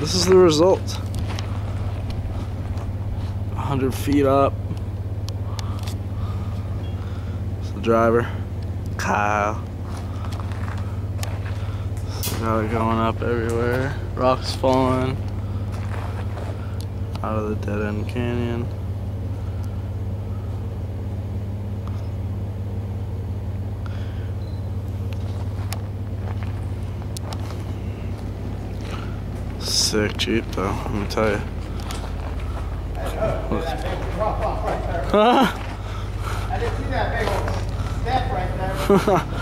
this is the result. 100 feet up. It's the driver, Kyle. Got it going up everywhere. Rocks falling out of the dead end canyon. Sick Jeep though, let me tell you. I